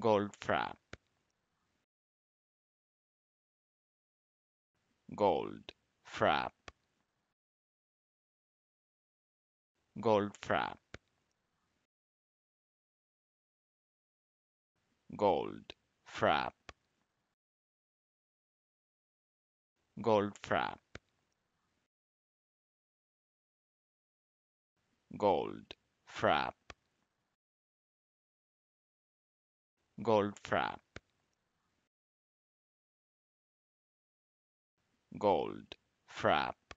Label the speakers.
Speaker 1: Goldfrapp Goldfrapp Goldfrapp Goldfrapp Goldfrapp Goldfrapp Goldfrapp Goldfrapp